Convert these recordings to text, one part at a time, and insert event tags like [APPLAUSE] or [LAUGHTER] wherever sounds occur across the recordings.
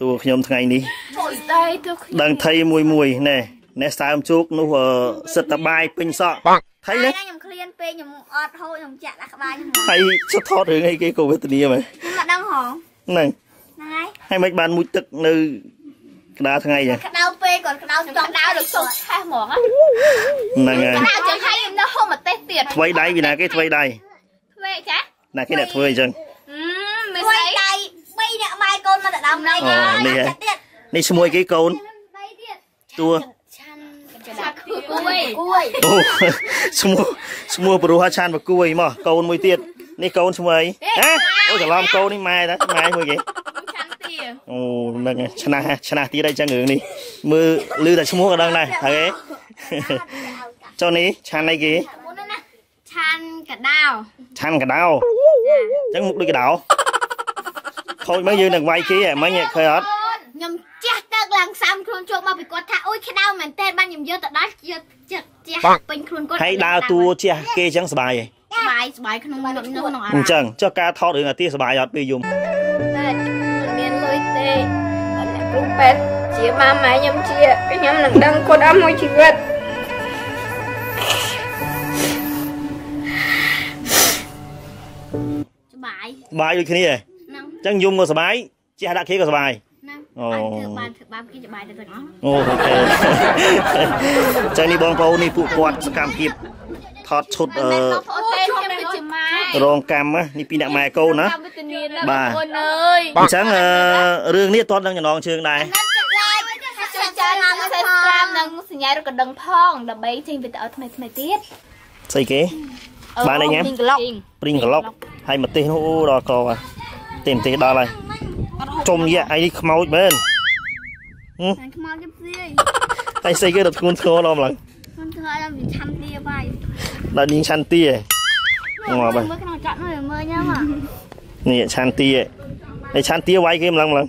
តួខ្ញុំថ្ងៃនេះអូយតែទៅខ្ញុំដឹងថៃមួយមួយណែណែសើមជោគនោះអឺសិតតបាយពេញសក់ថៃណាខ្ញុំឃ្លានពេកខ្ញុំអត់ហូចខ្ញុំចាក់ដាក់ក្បាលខ្ញុំថៃចុះថតរឿងអីគេក៏វេទនាមែនខ្ញុំមិនដឹងហងហ្នឹងហ្នឹងហើយហើយមិនបានមួយទឹកនៅក្តារថ្ងៃចឹងក្តៅពេកគាត់ក្តៅខ្ញុំចង់ដៅដល់សុំឆេះហ្មងណាហ្នឹងហើយដៅចឹងហើយខ្ញុំនៅហុំម្ទេសទៀតថ្វីដៃពីណាគេថ្វីដៃធ្វើអីចាណាគេអ្នកធ្វើអញ្ចឹង អឺមិន មួយ ស្អី ដៃ3អ្នក ម៉ែកូនមកដល់ដល់អូនេះហ៎ទៀតនេះឈ្មោះគេកូន3ទៀតតួឆាន់ចាក់គឺគួយគួយអូឈ្មោះឈ្មោះព្រោះហាឆានបកួយមកកូនមួយទៀតនេះកូនឈ្មោះអីហ៎អូច្រឡំកូននេះម៉ែតាម៉ែមួយគេឆាន់ទាអូហ្នឹងហើយឆ្នះហ่ะឆ្នះទៀតអីចឹងរឿងនេះមើលឮតែឈ្មោះក៏ដឹងដែរហើយចុះនេះឆានអីគេមុនណាឆាន់កដៅឆាន់កដោអញ្ចឹងមុខដូចកដោ ខូចមកយើងនឹងវាយគេហ៎មិញឃើញអត់ខ្ញុំជះទឹកឡើងសាំខ្លួនជោគមកពីគាត់ថាអូយក្តៅមែនតើបានខ្ញុំយកទៅដល់យកចិត្តជះពេញខ្លួនគាត់ហើយដើរតួជះគេអញ្ចឹងសុបាយហ៎ស្បាយស្បាយក្នុងនោះក្នុងអាអញ្ចឹងចុះការថតរឿងអាទាសុបាយអត់ពេលយំតែមិនមានលុយទេអត់អ្នកគ្រូពេទ្យជាម៉ាម៉ែខ្ញុំជាខ្ញុំនឹងដឹងគាត់អស់មួយជីវិតស្បាយសុបាយដូចគ្នាហ៎ហ្នឹងអញ្ចឹងយំក៏សុបាយជះដាក់គេក៏សុបាយហ្នឹងអូបានធ្វើបានធ្វើបានគេស្បាយទៅទាំងអស់អូអូខេចឹងនេះបងប្អូននេះពួកគាត់សកម្មភាពថតឈុតអឺអូទេខ្ញុំគឺជាម៉ែរងកម្មណានេះពីអ្នកម៉ែកូនណាកម្មវិធានាណាបាទបងប្អូនអើយអញ្ចឹងអឺរឿងនេះអត់ទាន់នឹងចំណងជើងដែរជួយចានមកសេស្ក្រាមនិងសញ្ញារកដងផងដើម្បីចេញវីដេអូថ្មីថ្មីទៀតស្អីគេបានអីញ៉ាំពីក្លុកព្រីងក្លុកហើយម្ទេសនោះអូដល់កហើយ ទេម្ទេសដល់ហើយចុំយ៉ាអីនេះខ្មោចមែនខាងខ្មៅជិបស្អីតែស្អីគេដល់ធ្ងន់ធ្ងរដល់ម្លឹងខ្ញុំធ្វើឲ្យវាឆាន់ទាបាយដល់នាងឆាន់ទាងាប់ហើយមើលក្នុងចាក់នោះមើលញ៉ាំអានេះឆាន់ទាហើយឆាន់ទាវាយគេម្លឹងម្លឹង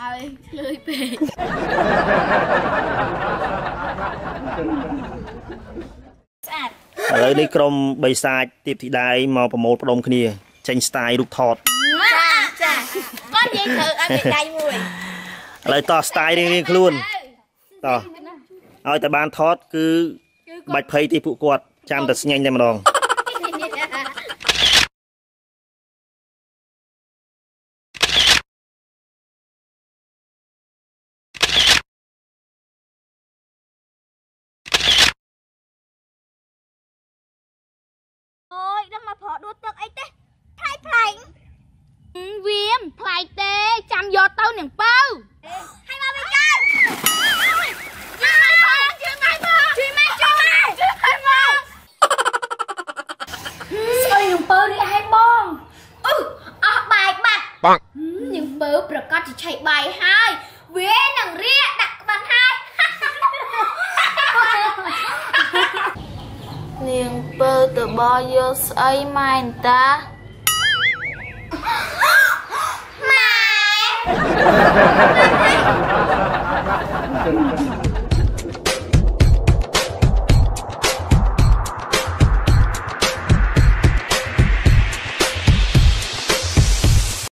ឲ្យលឿយពេកស្អាតឥឡូវនេះក្រុមបីសាចទៀបធីដាយមកប្រមូលផ្ដុំគ្នា ចេញស្ទាយរូបថតចាចាគាត់និយាយទៅអត់និយាយដៃមួយឥឡូវតោះស្ទាយរៀងៗខ្លួនតោះឲ្យតែបានថតគឺបាច់ភ័យទីពួកគាត់ចាំតែស្ញែងតែម្ដង អូយដឹងមកប្រដួទឹកអីទេផ្លែផ្លែង វាមផ្លែកទេចាំយកទៅនឹងបើឲ្យមកវិញចាជួយមកផងជួយមកផងជួយមកជួយមកជួយមកស្អីនឹងបើនេះឲ្យបងអឺអស់បាយបាត់បងនឹងបើប្រកាសជាឆៃបាយហើយវានឹងរៀកដាក់ក្បាន់ហើយនាងបើទៅបោយកស្អីម៉ែនតា Thank [LAUGHS] [LAUGHS] you.